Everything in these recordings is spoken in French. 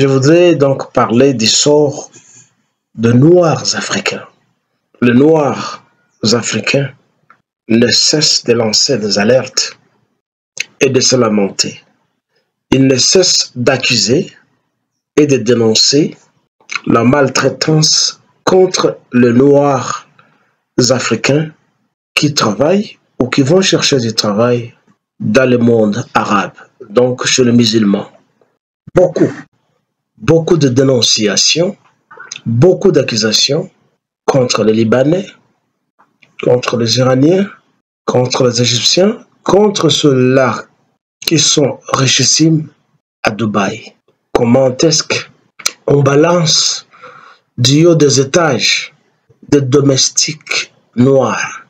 Je voudrais donc parler du sort de Noirs africains. Les Noirs africains ne cessent de lancer des alertes et de se lamenter. Ils ne cessent d'accuser et de dénoncer la maltraitance contre les Noirs africains qui travaillent ou qui vont chercher du travail dans le monde arabe, donc chez les musulmans. Beaucoup, beaucoup de dénonciations, beaucoup d'accusations contre les Libanais, contre les Iraniens, contre les Égyptiens, contre ceux-là qui sont richissimes à Dubaï. Comment est-ce qu'on balance du haut des étages des domestiques noirs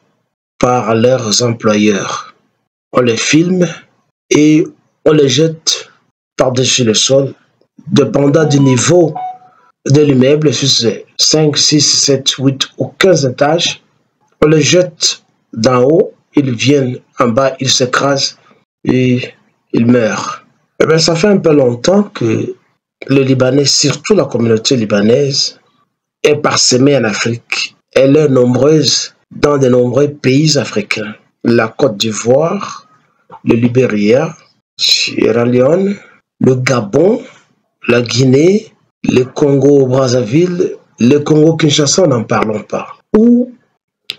par leurs employeurs? On les filme et on les jette par-dessus le sol, dépendant du niveau de l'immeuble, si c'est 5, 6, 7, 8 ou 15 étages, on les jette d'en haut, ils viennent en bas, ils s'écrasent et ils meurent. Eh bien, ça fait un peu longtemps que les Libanais, surtout la communauté libanaise, est parsemée en Afrique. Elle est nombreuse dans de nombreux pays africains. La Côte d'Ivoire, le Libéria, Sierra Leone, le Gabon, la Guinée, le Congo-Brazzaville, le Congo-Kinshasa, n'en parlons pas. Où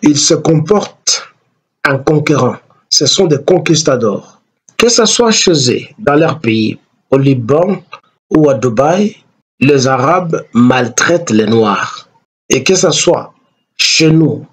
ils se comportent en conquérants. Ce sont des conquistadors. Que ce soit chez eux, dans leur pays, au Liban ou à Dubaï, les Arabes maltraitent les Noirs. Et que ce soit chez nous,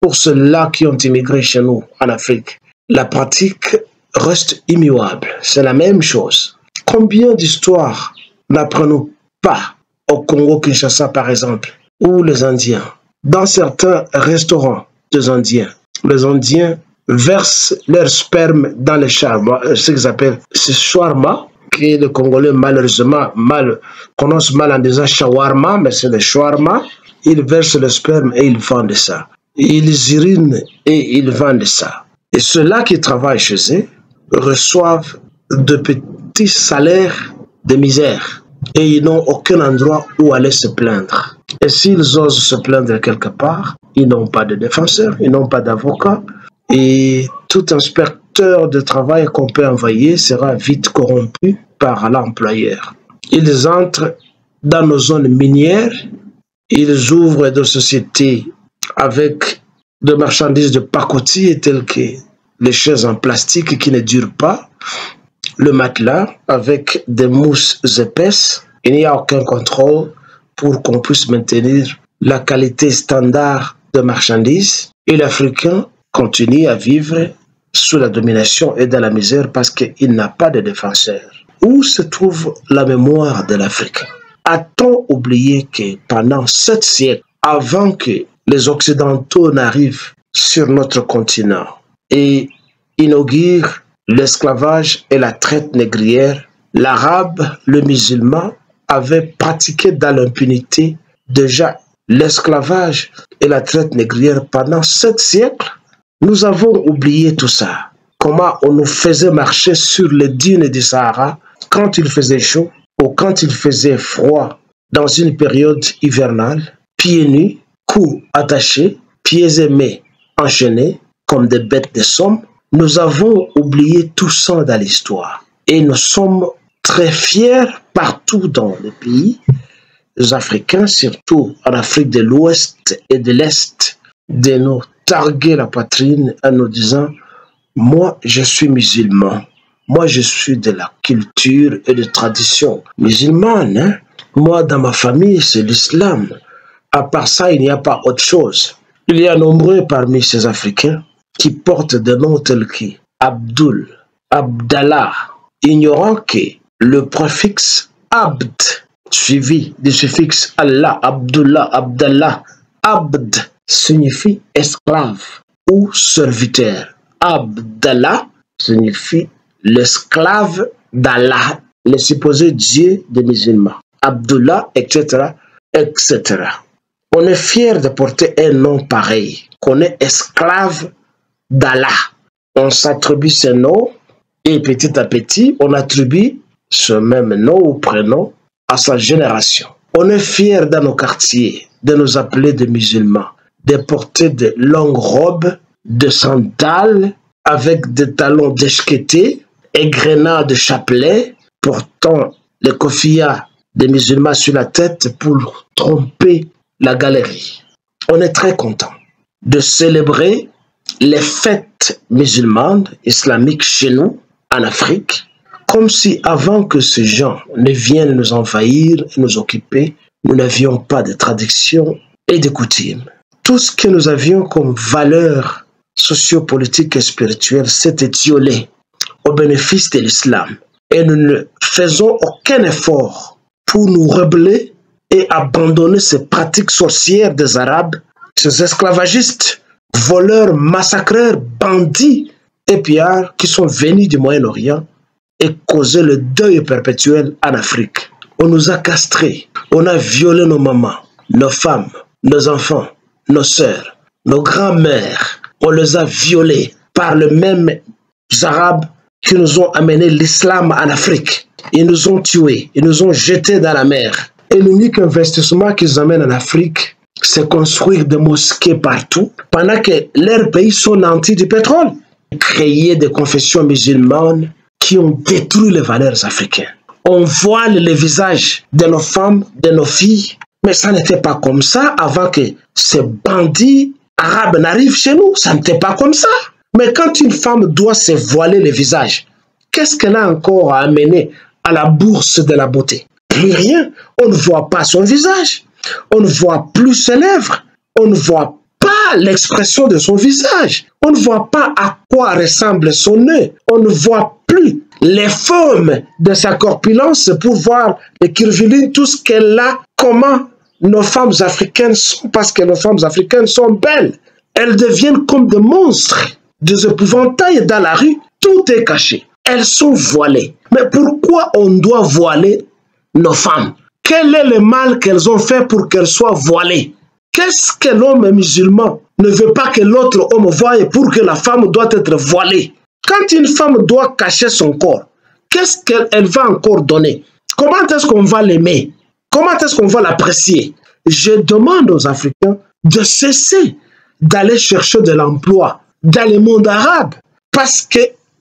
pour ceux-là qui ont immigré chez nous en Afrique, la pratique reste immuable. C'est la même chose. Combien d'histoires n'apprenons pas au Congo-Kinshasa, par exemple, ou les Indiens Dans certains restaurants des Indiens, les Indiens versent leur sperme dans les charma, euh, ce qu'ils appellent ce shawarma, que les Congolais malheureusement mal, prononcent mal en disant shawarma, mais c'est le shawarma. Ils versent le sperme et ils vendent ça. Ils urinent et ils vendent ça. Et ceux-là qui travaillent chez eux reçoivent de petits salaires de misère et ils n'ont aucun endroit où aller se plaindre. Et s'ils osent se plaindre quelque part, ils n'ont pas de défenseur, ils n'ont pas d'avocat et tout inspecteur de travail qu'on peut envoyer sera vite corrompu par l'employeur. Ils entrent dans nos zones minières, ils ouvrent des sociétés avec des marchandises de pacotille telles que les chaises en plastique qui ne durent pas, le matelas avec des mousses épaisses. Il n'y a aucun contrôle pour qu'on puisse maintenir la qualité standard de marchandises. Et l'Africain continue à vivre sous la domination et dans la misère parce qu'il n'a pas de défenseur. Où se trouve la mémoire de l'Afrique A-t-on oublié que pendant sept siècles, avant que les Occidentaux n'arrivent sur notre continent et inaugurent l'esclavage et la traite négrière, l'arabe, le musulman avaient pratiqué dans l'impunité déjà l'esclavage et la traite négrière pendant sept siècles. Nous avons oublié tout ça. Comment on nous faisait marcher sur les dunes du Sahara quand il faisait chaud ou quand il faisait froid dans une période hivernale, pieds nus, cou attachés, pieds aimés enchaînés comme des bêtes de somme nous avons oublié tout ça dans l'histoire et nous sommes très fiers partout dans les pays africains, surtout en Afrique de l'Ouest et de l'Est, de nous targuer la poitrine en nous disant Moi, je suis musulman. Moi, je suis de la culture et de tradition musulmane. Hein. Moi, dans ma famille, c'est l'islam. À part ça, il n'y a pas autre chose. Il y a nombreux parmi ces Africains qui portent des noms tels que Abdul, Abdallah, ignorant que le préfixe Abd, suivi du suffixe Allah, Abdullah, Abdallah, Abd signifie esclave ou serviteur. Abdallah signifie l'esclave d'Allah, le supposé Dieu des musulmans. Abdullah, etc., etc. On est fier de porter un nom pareil, qu'on est esclave d'Allah. On s'attribue ce nom et petit à petit, on attribue ce même nom ou prénom à sa génération. On est fiers dans nos quartiers de nous appeler des musulmans, de porter de longues robes, de sandales avec des talons déchiquetés et grenades de chapelet, portant les kofiyas des musulmans sur la tête pour tromper la galerie. On est très content de célébrer les fêtes musulmanes islamiques chez nous, en Afrique, comme si avant que ces gens ne viennent nous envahir et nous occuper, nous n'avions pas de traditions et de coutumes. Tout ce que nous avions comme valeurs sociopolitiques et spirituelles s'est étiolé au bénéfice de l'islam. Et nous ne faisons aucun effort pour nous rebeller et abandonner ces pratiques sorcières des Arabes, ces esclavagistes, voleurs, massacreurs, bandits et pillards qui sont venus du Moyen-Orient et causé le deuil perpétuel en Afrique. On nous a castrés, on a violé nos mamans, nos femmes, nos enfants, nos sœurs, nos grands-mères. On les a violés par les mêmes Arabes qui nous ont amené l'islam en Afrique. Ils nous ont tués, ils nous ont jetés dans la mer. Et l'unique investissement qu'ils amènent en Afrique, c'est construire des mosquées partout, pendant que leurs pays sont nantis du pétrole. Créer des confessions musulmanes qui ont détruit les valeurs africaines. On voile les visages de nos femmes, de nos filles, mais ça n'était pas comme ça avant que ces bandits arabes n'arrivent chez nous. Ça n'était pas comme ça. Mais quand une femme doit se voiler le visage, qu'est-ce qu'elle a encore à amener à la bourse de la beauté? Plus rien. On ne voit pas son visage. On ne voit plus ses lèvres. On ne voit pas l'expression de son visage. On ne voit pas à quoi ressemble son nez. On ne voit plus les formes de sa corpulence pour voir les curvilines, tout ce qu'elle a, comment nos femmes africaines sont, parce que nos femmes africaines sont belles. Elles deviennent comme des monstres, des épouvantails dans la rue, tout est caché. Elles sont voilées. Mais pourquoi on doit voiler nos femmes? Quel est le mal qu'elles ont fait pour qu'elles soient voilées? Qu'est-ce que l'homme musulman ne veut pas que l'autre homme voie pour que la femme doit être voilée? Quand une femme doit cacher son corps, qu'est-ce qu'elle va encore donner? Comment est-ce qu'on va l'aimer? Comment est-ce qu'on va l'apprécier? Je demande aux Africains de cesser d'aller chercher de l'emploi dans le monde arabe parce que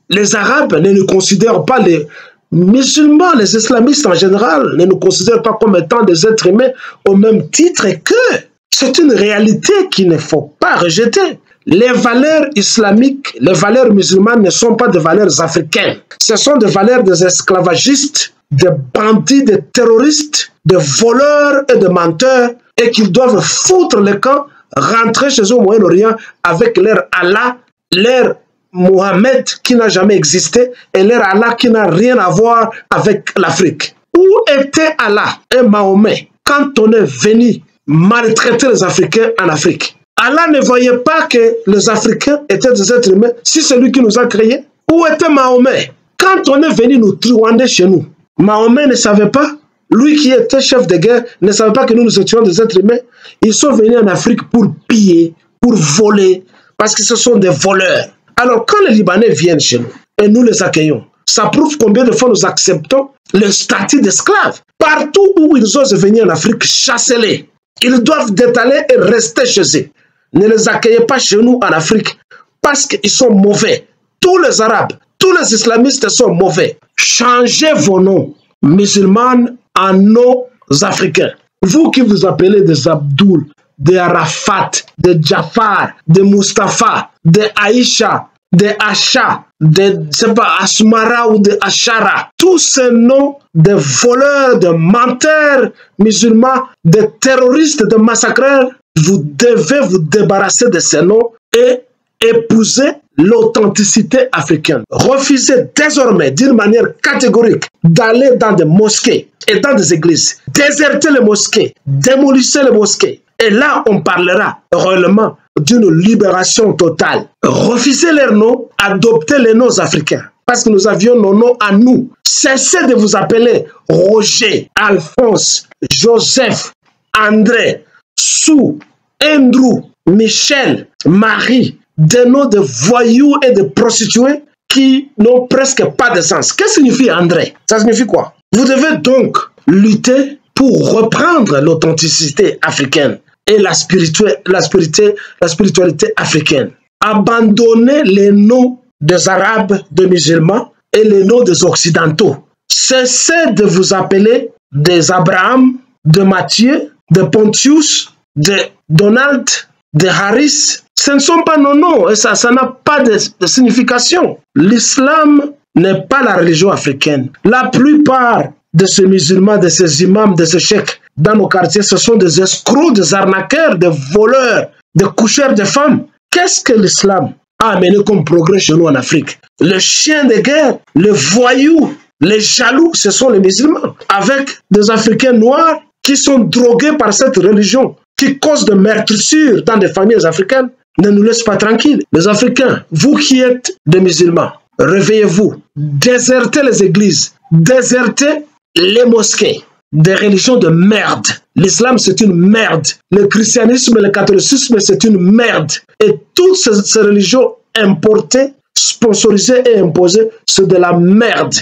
les Arabes ne nous considèrent pas les musulmans, les islamistes en général, ne nous considèrent pas comme étant des êtres humains au même titre que c'est une réalité qu'il ne faut pas rejeter. Les valeurs islamiques, les valeurs musulmanes ne sont pas des valeurs africaines. Ce sont des valeurs des esclavagistes, des bandits, des terroristes, des voleurs et des menteurs et qu'ils doivent foutre le camp, rentrer chez eux au Moyen-Orient avec leur Allah, leur Mohamed qui n'a jamais existé et leur Allah qui n'a rien à voir avec l'Afrique. Où était Allah et Mahomet quand on est venu maltraiter les Africains en Afrique? Allah ne voyait pas que les Africains étaient des êtres humains si c'est lui qui nous a créés. Où était Mahomet? Quand on est venu nous truander chez nous, Mahomet ne savait pas, lui qui était chef de guerre, ne savait pas que nous nous étions des êtres humains. Ils sont venus en Afrique pour piller, pour voler, parce que ce sont des voleurs. Alors quand les Libanais viennent chez nous et nous les accueillons, ça prouve combien de fois nous acceptons le statut d'esclave. Partout où ils osent venir en Afrique, chassez-les. Ils doivent détaler et rester chez eux. Ne les accueillez pas chez nous en Afrique parce qu'ils sont mauvais. Tous les Arabes, tous les islamistes sont mauvais. Changez vos noms musulmans en noms africains. Vous qui vous appelez des Abdul, des Arafat, des Jafar, des Mustafa, des Aïcha, des Acha, des pas, Asmara ou des Ashara. Tous ces noms de voleurs, de menteurs musulmans, de terroristes, de massacreurs, vous devez vous débarrasser de ces noms et épouser l'authenticité africaine. Refusez désormais d'une manière catégorique d'aller dans des mosquées et dans des églises. Désertez les mosquées, démolissez les mosquées. Et là, on parlera réellement d'une libération totale. Refusez leurs noms, adoptez les noms africains. Parce que nous avions nos noms à nous. Cessez de vous appeler Roger, Alphonse, Joseph, André, Sou, Andrew, Michel, Marie, des noms de voyous et de prostituées qui n'ont presque pas de sens. Qu'est-ce que signifie André? Ça signifie quoi? Vous devez donc lutter pour reprendre l'authenticité africaine et la, spiritualité, africaine. Abandonner les noms des Arabes, des musulmans et les noms des Occidentaux. Cessez de vous appeler des Abraham, de Matthieu, de Pontius, de Donald, de Harris. Ce ne sont pas nos noms et ça n'a pas de, de signification. L'islam n'est pas la religion africaine. La plupart de ces musulmans, de ces imams, de ces cheikhs dans nos quartiers, ce sont des escrocs, des arnaqueurs, des voleurs, des coucheurs de femmes. Qu'est-ce que l'islam a amené comme progrès chez nous en Afrique? Le chien de guerre, le voyou, les jaloux, ce sont les musulmans, avec des Africains noirs qui sont drogués par cette religion, qui cause de meurtrissures dans des familles africaines, ne nous laissent pas tranquilles. Les Africains, vous qui êtes des musulmans, réveillez-vous, désertez les églises, désertez les mosquées, des religions de merde. L'islam, c'est une merde. Le christianisme le catholicisme, c'est une merde. Et toutes ces, religions importées, sponsorisées et imposées, c'est de la merde.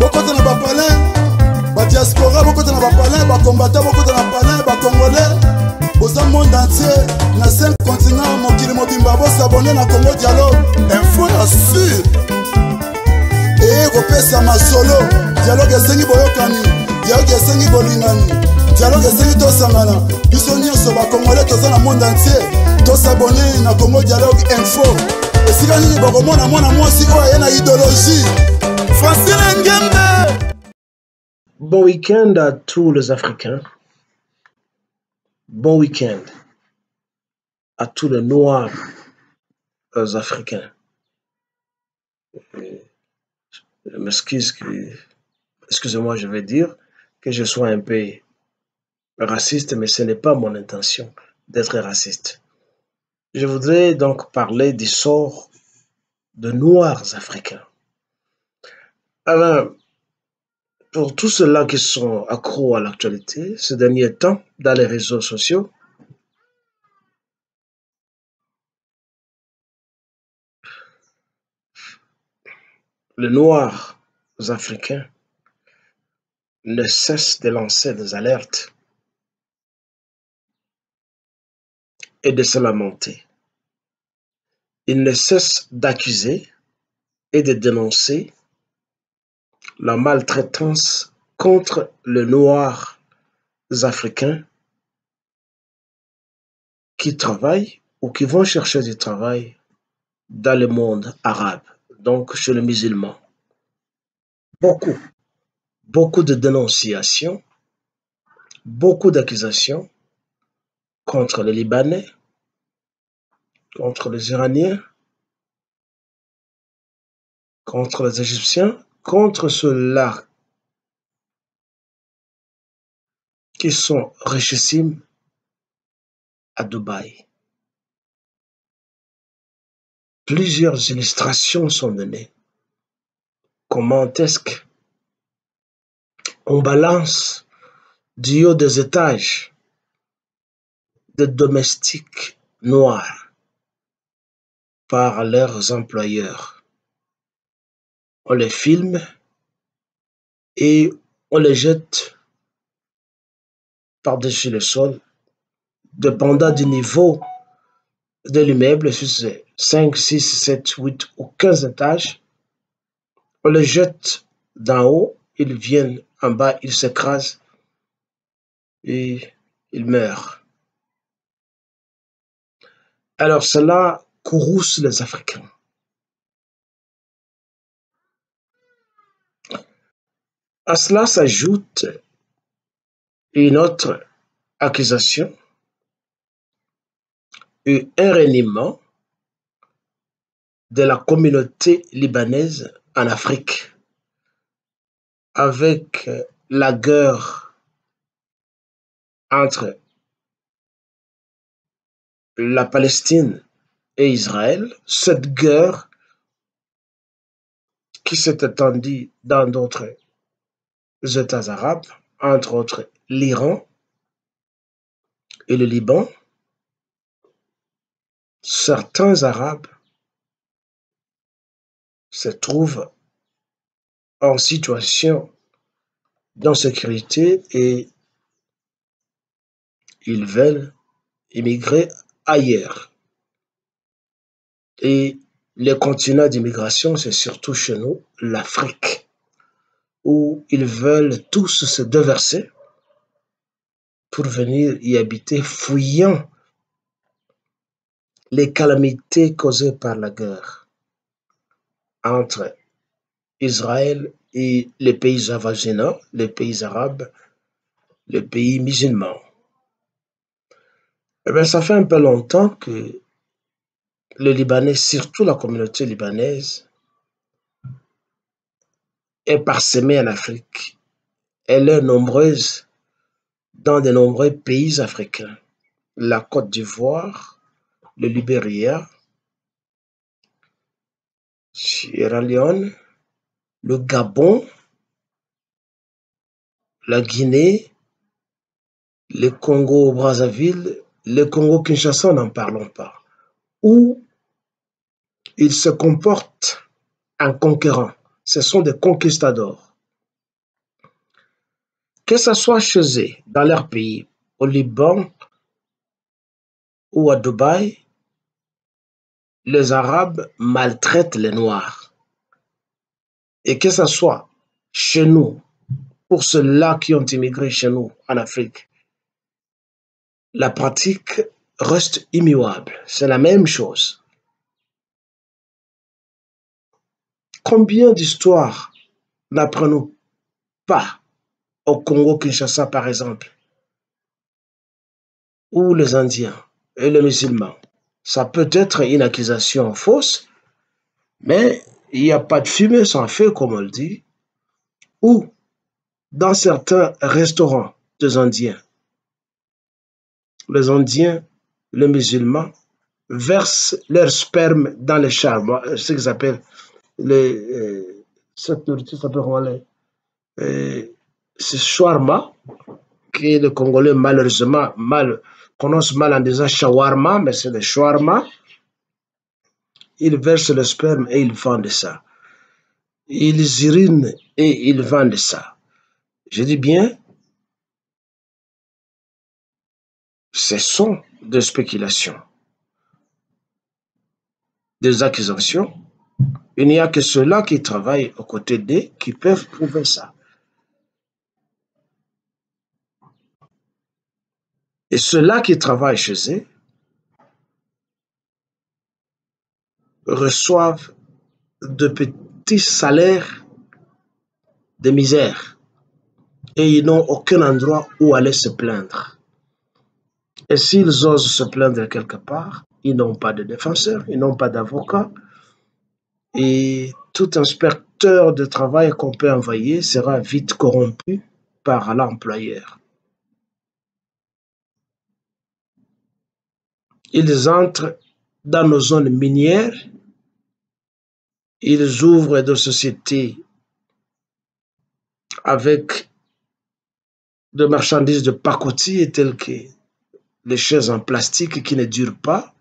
bokota na bapalin badiaspora bokota na bapalin bakombata bokota na palin bacongolais boza monde entier na 5 continent mokili mobimba bosabone na congo dialogue info ya sur eye kopesa masolo. Dialogue esengi boyokani dialogue esengi bolingani dialogue esengi tosangana. Biso nyonso bacongolais toza na monde entier. Tosabone na congo dialogue info. Esika nini bokomona mwana mwasi oyo aye na idéologie francine ngembe! Bon week-end à tous les Africains. Bon week-end à tous les Noirs euh, africains. Excusez-moi, je vais dire que je sois un peu raciste, mais ce n'est pas mon intention d'être raciste. Je voudrais donc parler du sort de Noirs africains. Alors, pour tous ceux-là qui sont accros à l'actualité ces derniers temps dans les réseaux sociaux, les Noirs africains ne cessent de lancer des alertes et de se lamenter. Ils ne cessent d'accuser et de dénoncer la maltraitance contre les Noirs africains qui travaillent ou qui vont chercher du travail dans le monde arabe, donc chez les musulmans. Beaucoup, beaucoup de dénonciations, beaucoup d'accusations contre les Libanais, contre les Iraniens, contre les Égyptiens, contre ceux-là qui sont richissimes à Dubaï. Plusieurs illustrations sont données. Comment est-ce qu'on balance du haut des étages des domestiques noirs par leurs employeurs. On les filme et on les jette par-dessus le sol, dépendant du niveau de l'immeuble, c'est 5, 6, 7, 8 ou 15 étages, on les jette d'en haut, ils viennent en bas, ils s'écrasent et ils meurent. Alors cela courrouce les Africains. À cela s'ajoute une autre accusation et un reniement de la communauté libanaise en Afrique avec la guerre entre la Palestine et Israël, cette guerre qui s'est étendue dans d'autres États arabes, entre autres l'Iran et le Liban, certains Arabes se trouvent en situation d'insécurité et ils veulent immigrer ailleurs. Et les continents d'immigration, c'est surtout chez nous, l'Afrique, où ils veulent tous se déverser pour venir y habiter, fouillant les calamités causées par la guerre entre Israël et les pays avoisinants, les pays arabes, les pays musulmans. Eh bien, ça fait un peu longtemps que les Libanais, surtout la communauté libanaise, est parsemée en Afrique. Elle est nombreuse dans de nombreux pays africains. La Côte d'Ivoire, le Libéria, Sierra Leone, le Gabon, la Guinée, le Congo-Brazzaville, le Congo-Kinshasa, n'en parlons pas, où ils se comportent en conquérants. Ce sont des conquistadors. Que ce soit chez eux, dans leur pays, au Liban ou à Dubaï, les Arabes maltraitent les Noirs. Et que ce soit chez nous, pour ceux-là qui ont immigré chez nous en Afrique, la pratique reste immuable. C'est la même chose. Combien d'histoires n'apprenons pas au Congo-Kinshasa, par exemple, ou les Indiens et les musulmans Ça peut être une accusation fausse, mais il n'y a pas de fumée sans feu, comme on le dit, ou dans certains restaurants des Indiens, les Indiens, les musulmans, versent leur sperme dans les charbons, ce qu'ils appellent les, euh, cette nourriture s'appelle euh, shawarma, que les Congolais malheureusement mal, prononcent mal en disant shawarma, mais c'est le shawarma. Ils versent le sperme et ils vendent ça. Ils urinent et ils vendent ça. Je dis bien, ce sont des spéculations, des accusations. Il n'y a que ceux-là qui travaillent aux côtés d'eux qui peuvent prouver ça. Et ceux-là qui travaillent chez eux reçoivent de petits salaires de misère et ils n'ont aucun endroit où aller se plaindre. Et s'ils osent se plaindre quelque part, ils n'ont pas de défenseur, ils n'ont pas d'avocat. Et tout inspecteur de travail qu'on peut envoyer sera vite corrompu par l'employeur. Ils entrent dans nos zones minières, ils ouvrent des sociétés avec des marchandises de pacotille telles que les chaises en plastique qui ne durent pas,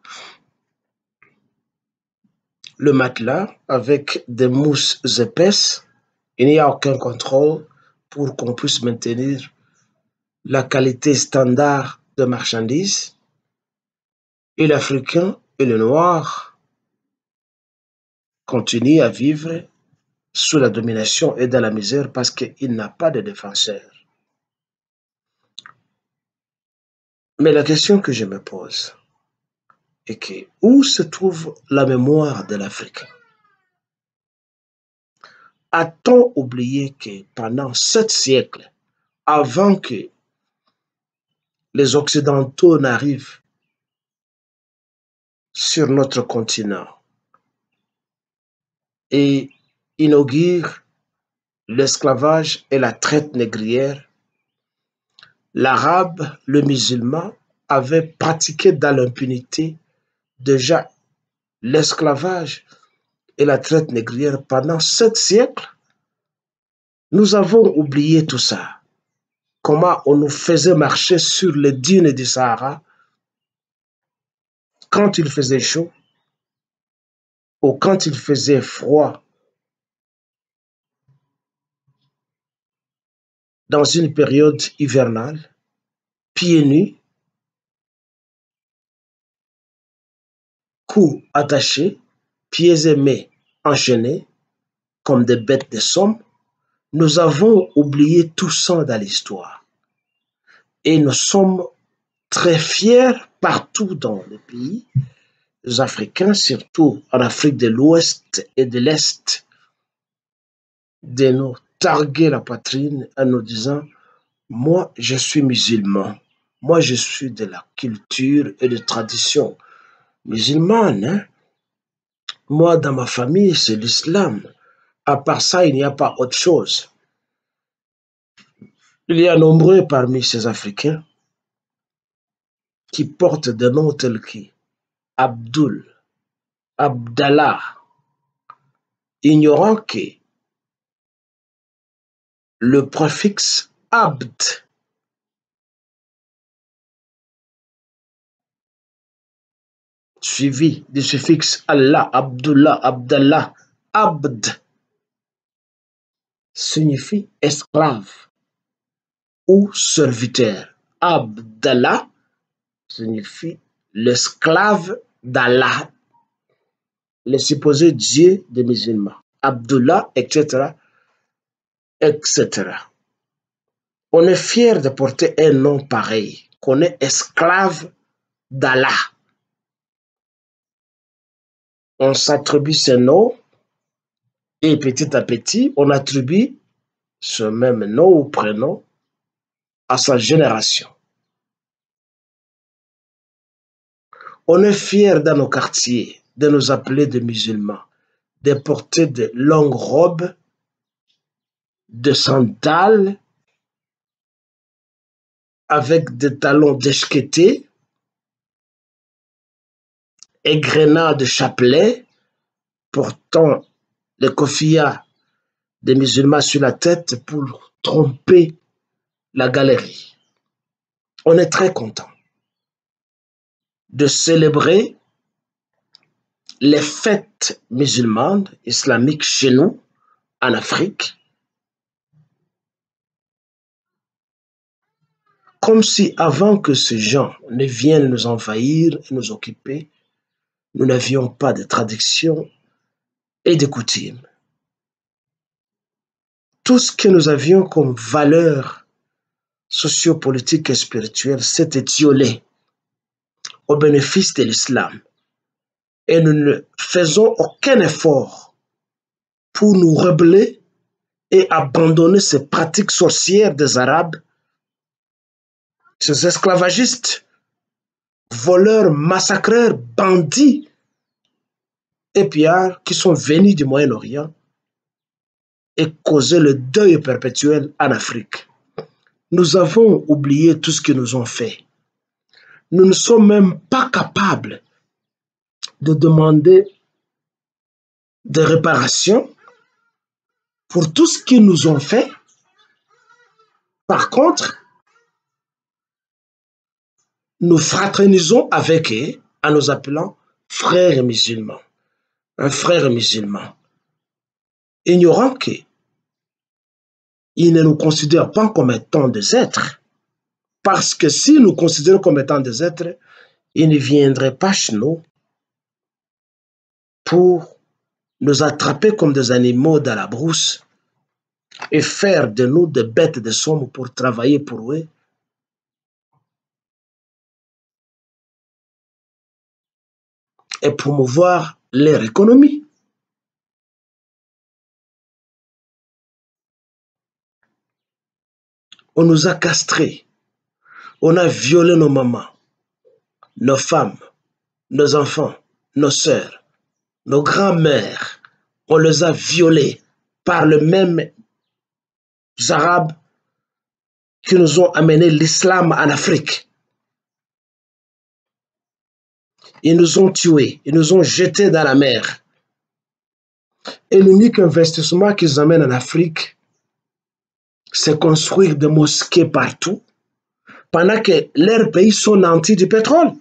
le matelas avec des mousses épaisses. Il n'y a aucun contrôle pour qu'on puisse maintenir la qualité standard de marchandises. Et l'Africain et le Noir continuent à vivre sous la domination et dans la misère parce qu'il n'a pas de défenseur. Mais la question que je me pose est que où se trouve la mémoire de l'Afrique A-t-on oublié que pendant sept siècles, avant que les Occidentaux n'arrivent sur notre continent et inaugurent l'esclavage et la traite négrière, l'arabe, le musulman avait pratiqué dans l'impunité déjà l'esclavage et la traite négrière pendant sept siècles. Nous avons oublié tout ça. Comment on nous faisait marcher sur les dunes du Sahara quand il faisait chaud ou quand il faisait froid dans une période hivernale, pieds nus, cou attachés, pieds et mains enchaînés comme des bêtes de somme, nous avons oublié tout ça dans l'histoire. Et nous sommes très fiers partout dans les pays africains, surtout en Afrique de l'Ouest et de l'Est, de nous targuer la poitrine en nous disant, moi je suis musulman, moi je suis de la culture et de tradition musulmane. hein. Moi dans ma famille c'est l'islam. À part ça, il n'y a pas autre chose. Il y a nombreux parmi ces Africains qui portent des noms tels que Abdul, Abdallah, ignorant que le préfixe Abd suivi du suffixe Allah, Abdullah, Abdallah, Abd signifie esclave ou serviteur. Abdallah signifie l'esclave d'Allah, le supposé Dieu des musulmans. Abdullah, etc., etc. On est fier de porter un nom pareil, qu'on est esclave d'Allah. On s'attribue ce nom et petit à petit, on attribue ce même nom ou prénom à sa génération. On est fier dans nos quartiers de nous appeler des musulmans, de porter de longues robes, de sandales, avec des talons déchiquetés, et grenades de chapelet, portant le kofia des musulmans sur la tête pour tromper la galerie. On est très content de célébrer les fêtes musulmanes, islamiques chez nous, en Afrique, comme si avant que ces gens ne viennent nous envahir et nous occuper, nous n'avions pas de tradition et de coutumes. Tout ce que nous avions comme valeur sociopolitique et spirituelle s'est étiolé au bénéfice de l'islam. Et nous ne faisons aucun effort pour nous rebeller et abandonner ces pratiques sorcières des Arabes, ces esclavagistes, voleurs, massacreurs, bandits et pillards qui sont venus du Moyen-Orient et causer le deuil perpétuel en Afrique. Nous avons oublié tout ce qu'ils nous ont fait. Nous ne sommes même pas capables de demander des réparations pour tout ce qu'ils nous ont fait. Par contre, nous fraternisons avec eux en nous appelant frères musulmans. Un frère musulman, ignorant qu'ils ne nous considèrent pas comme étant des êtres. Parce que s'ils nous considèrent comme étant des êtres, ils ne viendraient pas chez nous pour nous attraper comme des animaux dans la brousse et faire de nous des bêtes de somme pour travailler pour eux. et promouvoir leur économie. On nous a castrés, on a violé nos mamans, nos femmes, nos enfants, nos sœurs, nos grands-mères. On les a violés par les mêmes Arabes qui nous ont amené l'islam en Afrique. Ils nous ont tués, ils nous ont jetés dans la mer. Et l'unique investissement qu'ils amènent en Afrique, c'est construire des mosquées partout, pendant que leurs pays sont nantis du pétrole.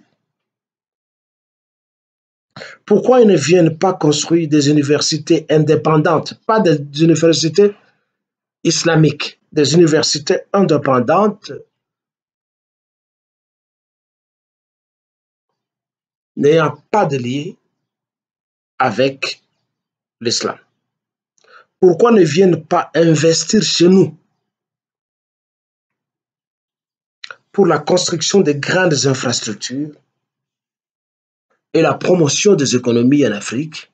Pourquoi ils ne viennent pas construire des universités indépendantes, pas des universités islamiques, des universités indépendantes? N'ayant pas de lien avec l'islam. Pourquoi ne viennent pas investir chez nous? Pour la construction de grandes infrastructures et la promotion des économies en Afrique,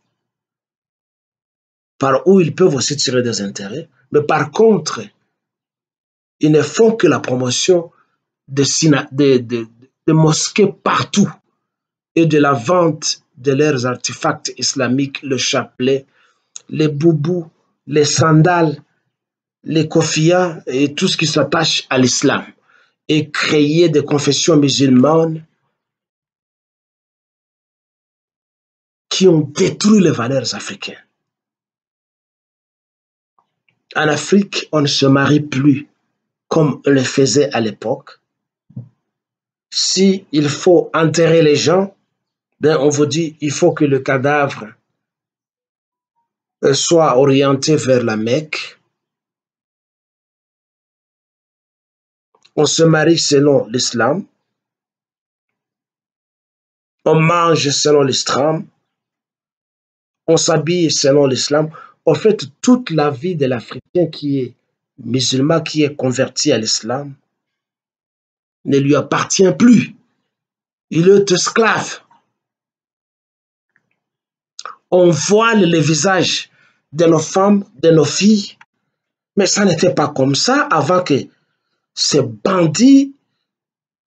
par où ils peuvent aussi tirer des intérêts, mais par contre, ils ne font que la promotion de, mosquées partout et de la vente de leurs artefacts islamiques, le chapelet, les boubous, les sandales, les kofias et tout ce qui s'attache à l'islam et créer des confessions musulmanes qui ont détruit les valeurs africaines. En Afrique, on ne se marie plus comme on le faisait à l'époque. Si il faut enterrer les gens, ben on vous dit il faut que le cadavre soit orienté vers la Mecque. On se marie selon l'islam. On mange selon l'islam on s'habille selon l'islam. En fait, toute la vie de l'Africain qui est musulman, qui est converti à l'islam, ne lui appartient plus. Il est esclave. On voile les visages de nos femmes, de nos filles, mais ça n'était pas comme ça avant que ces bandits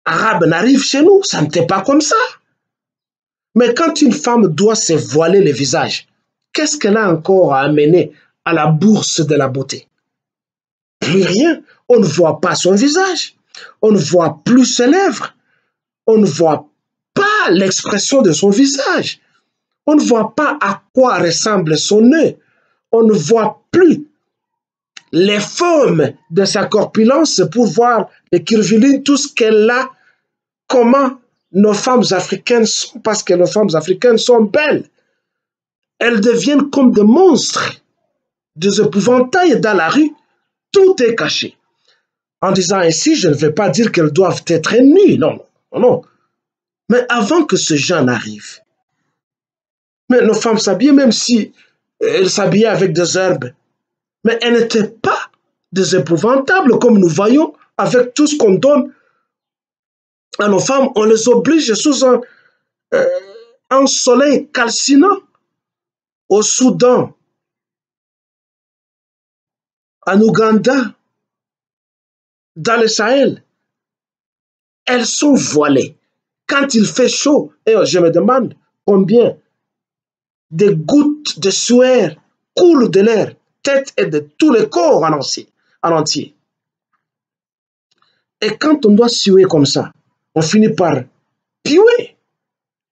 arabes n'arrivent chez nous. Ça n'était pas comme ça. Mais quand une femme doit se voiler le visage, qu'est-ce qu'elle a encore à amener à la bourse de la beauté? Plus rien. On ne voit pas son visage. On ne voit plus ses lèvres. On ne voit pas l'expression de son visage. On ne voit pas à quoi ressemble son nez. On ne voit plus les formes de sa corpulence pour voir les curvilines, tout ce qu'elle a, comment nos femmes africaines sont, parce que nos femmes africaines sont belles, elles deviennent comme des monstres, des épouvantails dans la rue, tout est caché. En disant ainsi, je ne vais pas dire qu'elles doivent être nues, non, non, non. Mais avant que ce genre n'arrive, mais nos femmes s'habillaient même si elles s'habillaient avec des herbes, mais elles n'étaient pas des épouvantables comme nous voyons avec tout ce qu'on donne à nos femmes, on les oblige sous un, euh, soleil calcinant au Soudan, en Ouganda, dans le Sahel. Elles sont voilées. Quand il fait chaud, et je me demande combien de gouttes de sueur coulent de l'air, et de tout le corps en entier. En entier. Et quand on doit suer comme ça, on finit par tuer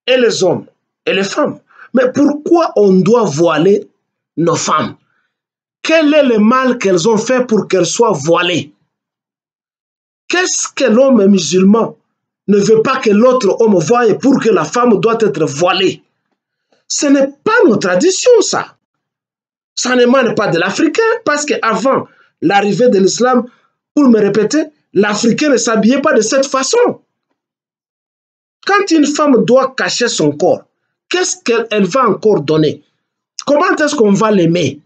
et les hommes et les femmes. Mais pourquoi on doit voiler nos femmes? Quel est le mal qu'elles ont fait pour qu'elles soient voilées? Qu'est-ce que l'homme musulman ne veut pas que l'autre homme voie pour que la femme doit être voilée? Ce n'est pas nos traditions, ça. Ça n'émane pas de l'Africain, parce qu'avant l'arrivée de l'islam, pour me répéter, l'Africain ne s'habillait pas de cette façon. Quand une femme doit cacher son corps, qu'est-ce qu'elle va encore donner? Comment est-ce qu'on va l'aimer?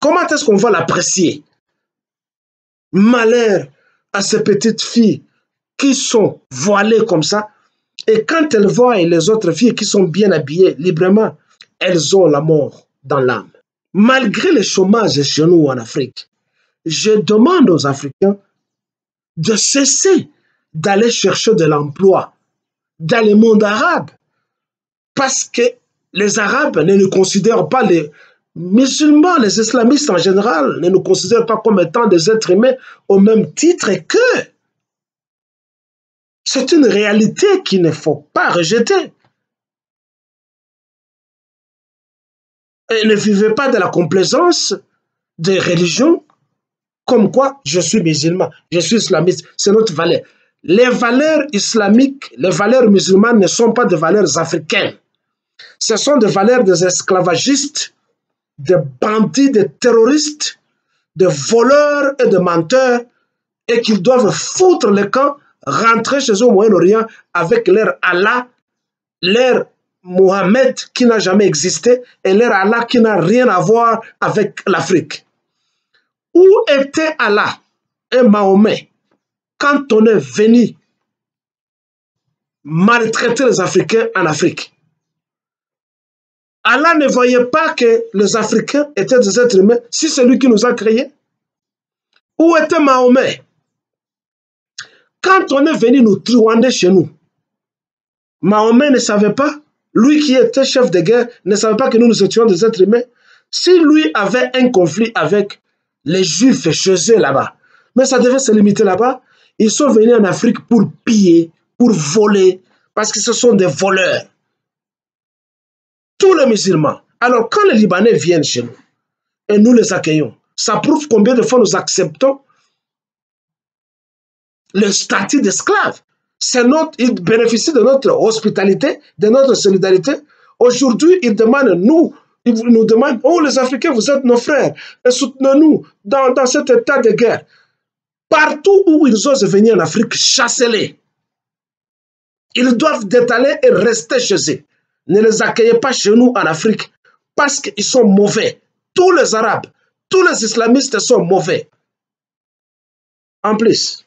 Comment est-ce qu'on va l'apprécier? Malheur à ces petites filles qui sont voilées comme ça. Et quand elles voient les autres filles qui sont bien habillées librement, elles ont la mort dans l'âme. Malgré le chômage chez nous en Afrique, je demande aux Africains de cesser d'aller chercher de l'emploi dans le monde arabe. Parce que les Arabes ne nous considèrent pas les musulmans, les islamistes en général, ne nous considèrent pas comme étant des êtres humains au même titre qu'eux. C'est une réalité qu'il ne faut pas rejeter. Ne vivez pas de la complaisance des religions comme quoi je suis musulman, je suis islamiste, c'est notre valeur les valeurs islamiques, les valeurs musulmanes ne sont pas des valeurs africaines. Ce sont des valeurs des esclavagistes, des bandits, des terroristes de voleurs et de menteurs et qu'ils doivent foutre le camp, rentrer chez eux au Moyen-Orient avec leur Allah, leur Mohamed qui n'a jamais existé et leur Allah qui n'a rien à voir avec l'Afrique. Où était Allah et Mahomet quand on est venu maltraiter les Africains en Afrique? Allah ne voyait pas que les Africains étaient des êtres humains si c'est lui qui nous a créés. Où était Mahomet? Quand on est venu nous truander chez nous, Mahomet ne savait pas, lui qui était chef de guerre, ne savait pas que nous nous étions des êtres humains. Si lui avait un conflit avec les Juifs chez eux là-bas, mais ça devait se limiter là-bas, ils sont venus en Afrique pour piller, pour voler, parce que ce sont des voleurs tous les musulmans. Alors, quand les Libanais viennent chez nous et nous les accueillons, ça prouve combien de fois nous acceptons le statut d'esclave. Notre, ils bénéficient de notre hospitalité, de notre solidarité. Aujourd'hui, ils nous, nous demandent, oh les Africains, vous êtes nos frères, soutenez-nous dans, dans cet état de guerre. Partout où ils osent venir en Afrique, chassez-les. Ils doivent détaler et rester chez eux. Ne les accueillez pas chez nous en Afrique parce qu'ils sont mauvais. Tous les Arabes, tous les islamistes sont mauvais. En plus,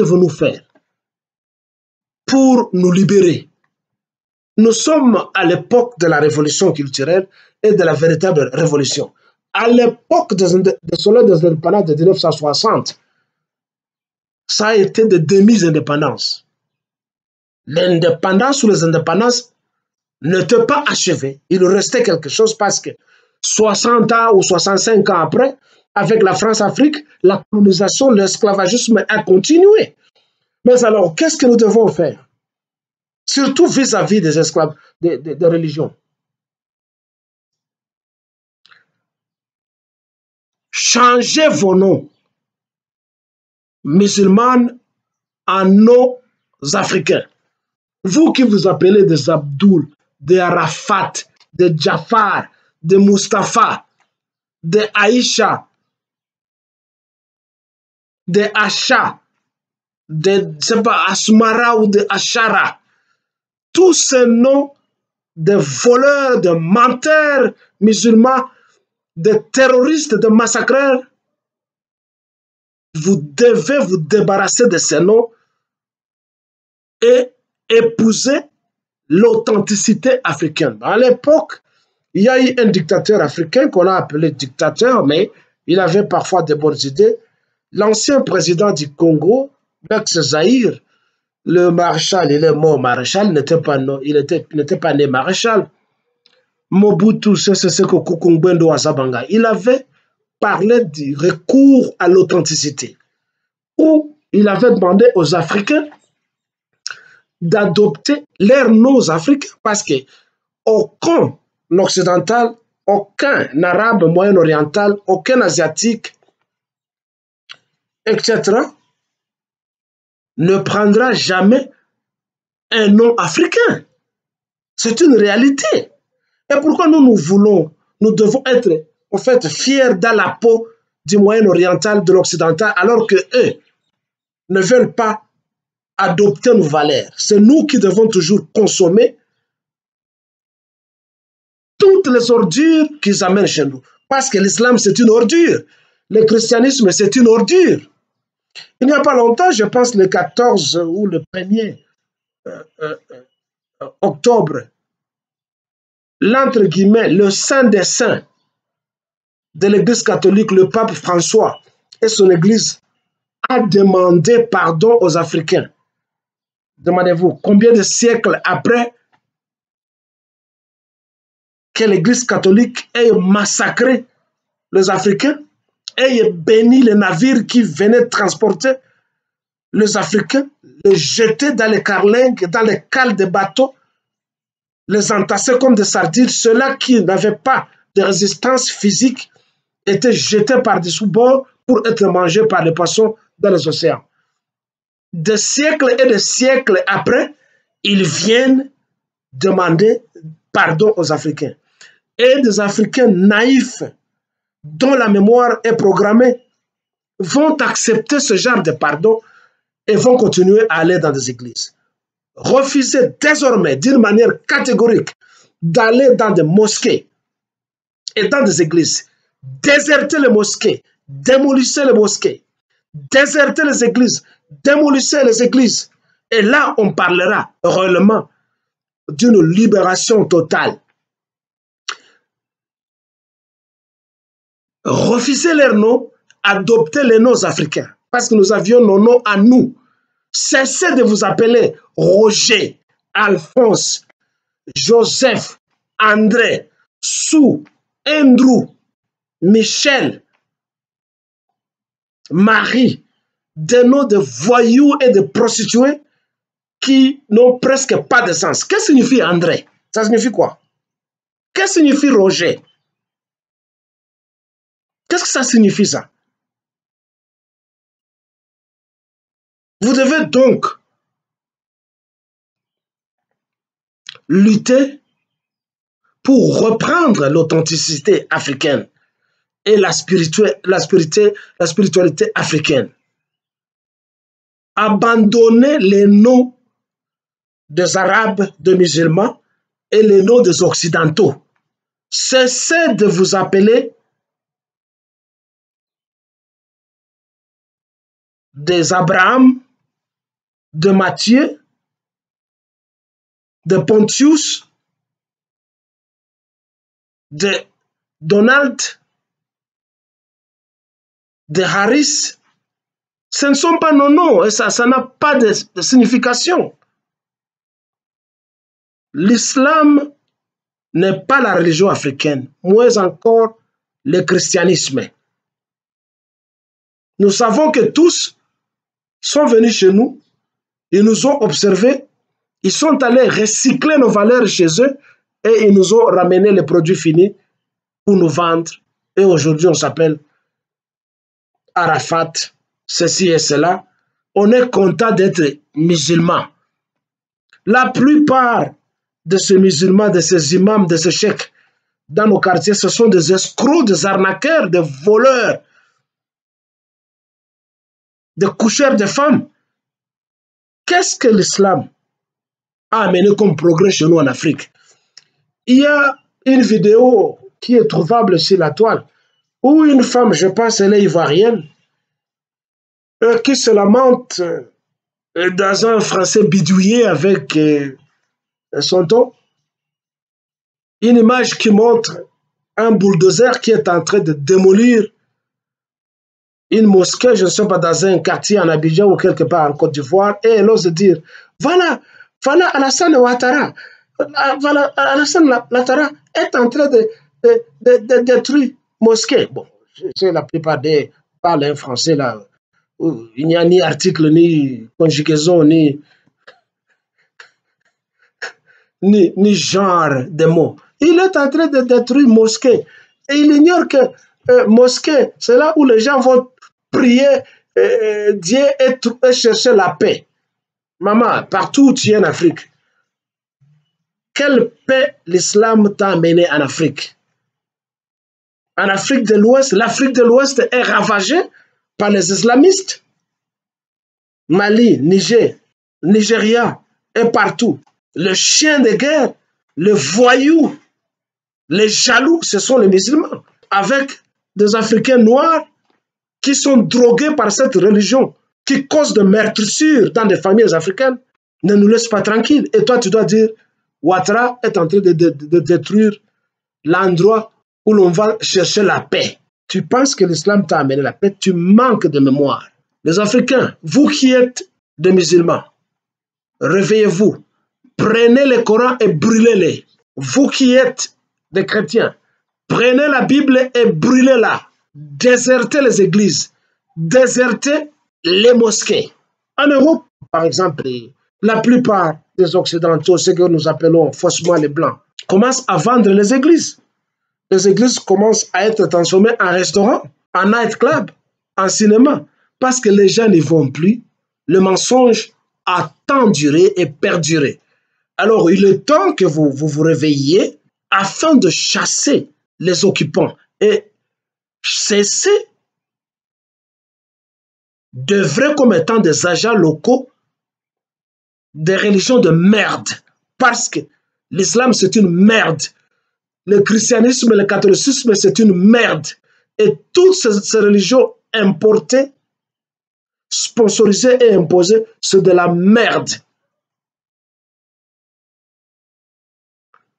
devons-nous faire pour nous libérer Nous sommes à l'époque de la révolution culturelle et de la véritable révolution. À l'époque des, des des indépendances de 1960, ça a été de demi-indépendance l'indépendance ou les indépendances n'étaient pas achevées. Il restait quelque chose parce que 60 ans ou 65 ans après, avec la France-Afrique, la colonisation, l'esclavagisme a continué. Mais alors, qu'est-ce que nous devons faire? Surtout vis-à-vis des esclaves, des, religions. Changez vos noms musulmanes en noms africains. Vous qui vous appelez des Abdul, des Arafat, des Jafar, des Mustafa, des Aïcha, des Asha, des pas, Asmara ou des Ashara, tous ces noms de voleurs, de menteurs musulmans, de terroristes, de massacreurs, vous devez vous débarrasser de ces noms et épouser l'authenticité africaine. À l'époque, il y a eu un dictateur africain qu'on a appelé dictateur, mais il avait parfois de bonnes idées. L'ancien président du Congo, Max Zahir, le maréchal, il est mort maréchal, n'était pas, il n'était pas né maréchal. Mobutu Sese Kukungwendo Azabanga, il avait parlé du recours à l'authenticité, où il avait demandé aux Africains d'adopter leurs noms africains parce que aucun occidental, aucun arabe moyen-oriental, aucun asiatique, etc., ne prendra jamais un nom africain. C'est une réalité. Et pourquoi nous nous voulons, nous devons être en fait fiers dans la peau du moyen-oriental, de l'occidental, alors que eux ne veulent pas adopter nos valeurs. C'est nous qui devons toujours consommer toutes les ordures qu'ils amènent chez nous. Parce que l'islam, c'est une ordure. Le christianisme, c'est une ordure. Il n'y a pas longtemps, je pense le 14 ou le 1er euh, euh, euh, octobre, l'entre guillemets, le saint des saints de l'Église catholique, le pape François et son Église a demandé pardon aux Africains demandez-vous, combien de siècles après l'Église catholique ait massacré les Africains, ait béni les navires qui venaient transporter les Africains, les jeter dans les carlingues, dans les cales des bateaux, les entasser comme des sardines. Ceux-là qui n'avaient pas de résistance physique étaient jetés par-dessous bord pour être mangés par les poissons dans les océans des siècles et des siècles après, ils viennent demander pardon aux Africains. Et des Africains naïfs, dont la mémoire est programmée vont accepter ce genre de pardon et vont continuer à aller dans des églises. Refusez désormais d'une manière catégorique d'aller dans des mosquées et dans des églises. Désertez les mosquées, démolissez les mosquées, désertez les églises, démolissez les églises. Et là, on parlera réellement d'une libération totale. Refusez leurs noms, adoptez les noms africains, parce que nous avions nos noms à nous. Cessez de vous appeler Roger, Alphonse, Joseph, André, Sou, Andrew, Michel, Marie, des noms de voyous et de prostituées qui n'ont presque pas de sens. Qu'est-ce que signifie André? Ça signifie quoi? Qu'est-ce que signifie Roger? Qu'est-ce que ça signifie ça? Vous devez donc lutter pour reprendre l'authenticité africaine et la spiritualité, africaine. Abandonner les noms des Arabes, des musulmans et les noms des Occidentaux. Cessez de vous appeler des Abraham, de Matthieu, de Pontius, de Donald, de Harris. Ce ne sont pas nos noms et ça n'a pas de, de signification. L'islam n'est pas la religion africaine, moins encore le christianisme. Nous savons que tous sont venus chez nous, ils nous ont observés, ils sont allés recycler nos valeurs chez eux et ils nous ont ramené les produits finis pour nous vendre. Et aujourd'hui, on s'appelle Arafat, ceci et cela. On est content d'être musulman. La plupart de ces musulmans, de ces imams, de ces chèques dans nos quartiers, ce sont des escrocs, des arnaqueurs, des voleurs, des coucheurs de femmes. Qu'est-ce que l'islam a amené comme progrès chez nous en Afrique? Il y a une vidéo qui est trouvable sur la toile où une femme, je pense, elle est ivoirienne, euh, qui se lamente euh, dans un français bidouillé avec euh, son ton. Une image qui montre un bulldozer qui est en train de démolir une mosquée, je ne sais pas, dans un quartier en Abidjan ou quelque part en Côte d'Ivoire, et elle ose dire, voilà, voilà Alassane Ouattara, voilà, Alassane Ouattara est en train de, de, de, détruire mosquée. Bon, c'est la plupart des parlent français là, où il n'y a ni article, ni conjugaison, ni, ni, ni genre de mots. Il est en train de détruire mosquée. Et il ignore que euh, mosquée, c'est là où les gens vont prier Dieu et, et, chercher la paix. Maman, partout où tu es en Afrique, quelle paix l'islam t'a amené en Afrique? En Afrique de l'Ouest, l'Afrique de l'Ouest est ravagée par les islamistes. Mali, Niger, Nigeria et partout. Le chien de guerre, le voyou, les jaloux, ce sont les musulmans. Avec des Africains noirs qui sont drogués par cette religion, qui cause de meurtrissures dans des familles africaines, ne nous laisse pas tranquilles. Et toi, tu dois dire, Ouattara est en train de détruire l'endroit où l'on va chercher la paix. Tu penses que l'islam t'a amené la paix, tu manques de mémoire. Les Africains, vous qui êtes des musulmans, réveillez-vous, prenez le Coran et brûlez-les. Vous qui êtes des chrétiens, prenez la Bible et brûlez-la déserter les églises, déserter les mosquées. En Europe, par exemple, la plupart des Occidentaux, ce que nous appelons faussement les Blancs, commencent à vendre les églises. Les églises commencent à être transformées en restaurants, en nightclub, en cinéma, parce que les gens n'y vont plus. Le mensonge a tant duré et perduré. Alors, il est temps que vous vous, vous réveilliez afin de chasser les occupants et cesser d'œuvrer comme étant des agents locaux des religions de merde. Parce que l'islam, c'est une merde. Le christianisme et le catholicisme, c'est une merde. Et toutes ces, religions importées, sponsorisées et imposées, c'est de la merde.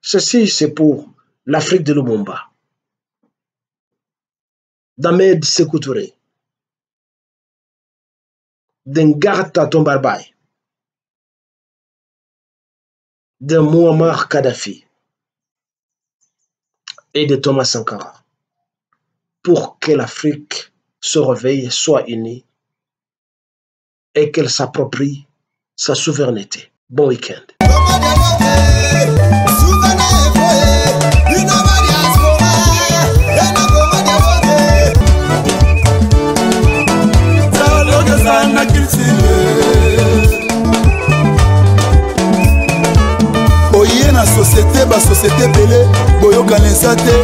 Ceci, c'est pour l'Afrique de Lumumba. D'Ahmed Sékou Touré. Tombarbaye. De Muammar Kadhafi. Et de Thomas Sankara. Pour que l'Afrique se réveille, soit unie et qu'elle s'approprie sa souveraineté. Bon week-end. Oye na société basociété ebele boyokana eza te.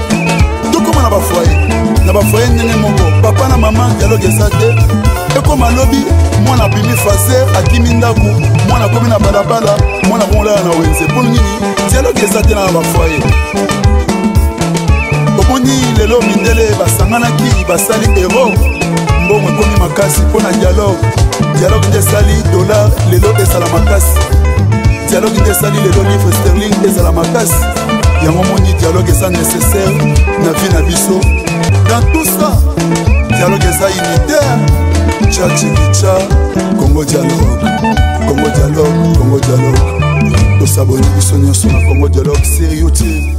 Tokóma na bafoye na bafoye ndenge moko. Papa na mama dialoge eza te. Ekóma lobi mwana abimi faser akimi ndako mwana akómi na balabala mwana komolala na wenze. Mpona nini? Dialoge eza te na bafoye omoni lelo mindele basanganaki basali ero mbongo ekomi makasi mpo na dialogue. Dialogue nde esali dollar lelo esala makasi. Dialogue nde esali lelo livre sterling ezala makasi. Yango moni dialogue eza nécessaire na vie na biso. Dans tout ça dialogue eza unitaire. Tcha chikicha congo dialogue. Congo dialogue congo dialogue. Tosaboni biso nyonso na congo dialogue. Sérieux tie